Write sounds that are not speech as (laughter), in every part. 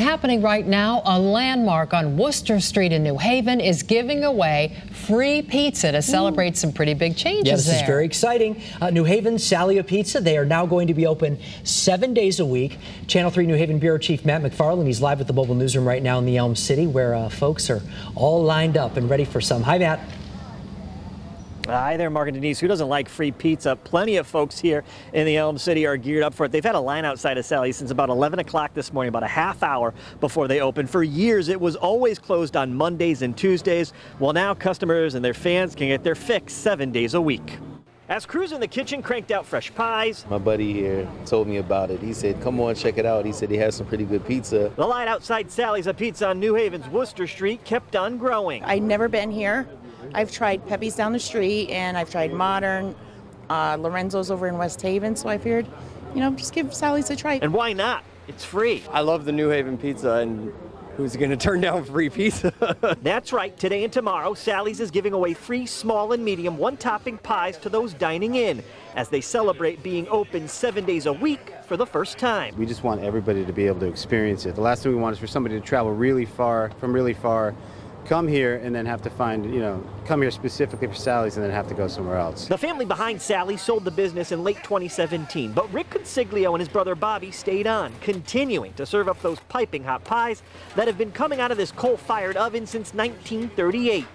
Happening right now, a landmark on Wooster Street in New Haven is giving away free pizza to celebrate some pretty big changes Yeah, this there. is very exciting. Uh, New Haven Sally's Apizza, they are now going to be open seven days a week. Channel 3 New Haven Bureau Chief Matt McFarland, he's live at the mobile newsroom right now in the Elm City where uh, folks are all lined up and ready for some. Hi, Matt. Hi there, Mark and Denise. Who doesn't like free pizza? Plenty of folks here in the Elm City are geared up for it. They've had a line outside of Sally's since about 11 o'clock this morning, about a half hour before they open. For years, it was always closed on Mondays and Tuesdays. Well, now customers and their fans can get their fix seven days a week. As crews in the kitchen cranked out fresh pies, My buddy here told me about it. He said, come on, check it out. He said he has some pretty good pizza. the line outside Sally's Apizza on New Haven's Wooster Street kept on growing. I'd never been here. I've tried Pepe's down the street and I've tried Modern, uh, Lorenzo's over in West Haven. So I figured, you know, just give Sally's a try. And why not? It's free. I love the New Haven pizza, and who's going to turn down free pizza? (laughs) That's right. Today and tomorrow, Sally's is giving away free small and medium one topping pies to those dining in as they celebrate being open seven days a week for the first time. We just want everybody to be able to experience it. The last thing we want is for somebody to travel really far, from really far, come here and then have to find, you know, come here specifically for Sally's and then have to go somewhere else. The family behind Sally sold the business in late 2017, but Rick Consiglio and his brother Bobby stayed on, continuing to serve up those piping hot pies that have been coming out of this coal-fired oven since 1938.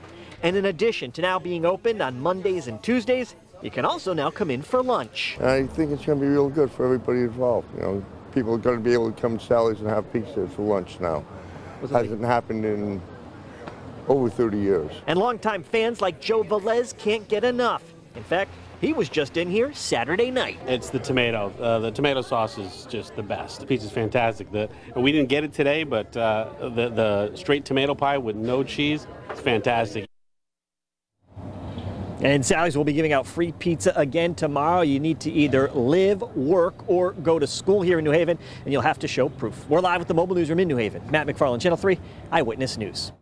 And in addition to now being opened on Mondays and Tuesdays, you can also now come in for lunch. I think it's going to be real good for everybody involved. You know, people are going to be able to come to Sally's and have pizza for lunch now. Hasn't happened in over 30 years. And longtime fans like Joe Velez can't get enough. In fact, he was just in here Saturday night. It's the tomato. Uh, the tomato sauce is just the best. The pizza's fantastic. The, we didn't get it today, but uh, the, the straight tomato pie with no cheese, it's fantastic. And Sally's will be giving out free pizza again tomorrow. You need to either live, work, or go to school here in New Haven, and you'll have to show proof. We're live with the mobile newsroom in New Haven. Matt McFarland, Channel 3 Eyewitness News.